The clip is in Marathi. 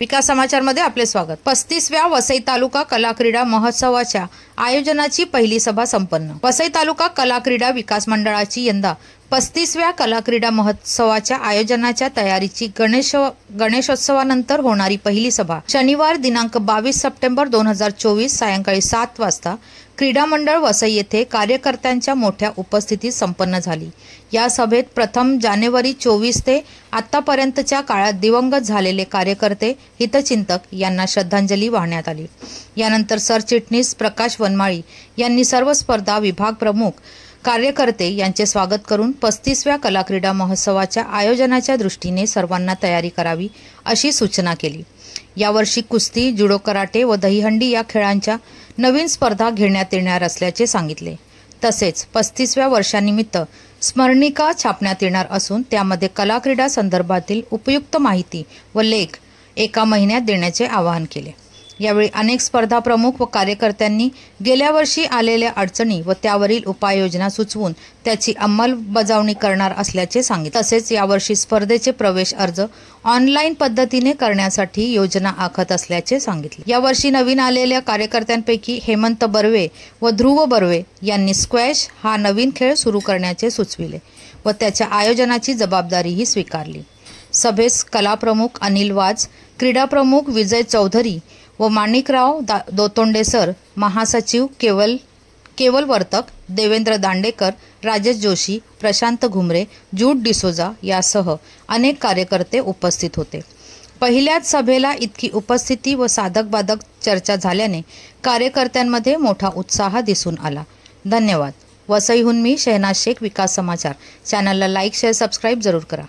विकास समाचारमध्ये आपले स्वागत. पस्तीसव्या वसई तालुका कला क्रीडा महोत्सवाच्या आयोजनाची पहिली सभा संपन्न. वसई तालुका कला क्रीडा विकास मंडळाची यंदा पस्तीसव्या कला क्रीडा महोत्सवाच्या आयोजनाच्या तयारीची गणेश गणेशोत्सवानंतर होणारी पहिली सभा. शनिवार दिनांक बावीस सप्टेंबर दोन हजार चोवीस सायंकाळी सात वाजता क्रीडा मंडळ वसई येथे कार्यकर्त्यांच्या मोठ्या उपस्थितीत संपन्न झाली. या सभेत प्रथम जानेवारी चोवीस ते आतापर्यंतच्या काळात दिवंगत झालेले कार्यकर्ते हितचिंतक यांना श्रद्धांजली वाहण्यात आली. यानंतर सरचिटणीस प्रकाश वनमाळी यांनी सर्व स्पर्धा विभाग प्रमुख कार्यकर्ते यांचे स्वागत करून पस्तीसव्या कलाक्रीडा महोत्सवाच्या आयोजनाच्या दृष्टीने सर्वांना तयारी करावी अशी सूचना केली. यावर्षी कुस्ती जुडो कराटे व दहीहंडी या खेळांच्या नवीन स्पर्धा घेण्यात येणार असल्याचे सांगितले. तसेच पस्तीसव्या वर्षानिमित्त स्मरणिका छापण्यात येणार असून त्यामध्ये कलाक्रीडा संदर्भातील उपयुक्त माहिती व लेख एका महिन्यात देण्याचे आवाहन केले. यावेळी अनेक स्पर्धा प्रमुख व कार्यकर्त्यांनी गेल्या वर्षी आलेल्या अडचणी व त्यावरील उपाययोजना सुचवून त्याची अंमलबजावणी करणार असल्याचे सांगितले. तसेच यावर्षी स्पर्धेचे प्रवेश अर्ज ऑनलाईन पद्धतीने करण्यासाठी योजना आखत असल्याचे सांगितले. यावर्षी नवीन आलेल्या कार्यकर्त्यांपैकी हेमंत बर्वे व ध्रुव बर्वे यांनी स्क्वॅश हा नवीन खेळ सुरू करण्याचे सुचविले व त्याच्या आयोजनाची जबाबदारीही स्वीकारली. सभेस कलाप्रमुख अनिल वाज क्रीडाप्रमुख विजय चौधरी व माणिकराव दा दोतोंडे सर महासचिव केवल केवल वर्तक देवेंद्र दांडेकर राजेश जोशी प्रशांत घुमरे जूट डिसोजा यासह अनेक कार्यकर्ते उपस्थित होते. पहिल्याच सभेला इतकी उपस्थिती व साधक बाधक चर्चा झाल्याने कार्यकर्त्यांमध्ये मोठा उत्साह दिसून आला. धन्यवाद. वसईहून मी शहनाज शेख विकास समाचार. चॅनलला लाईक शेअर सबस्क्राईब जरूर करा.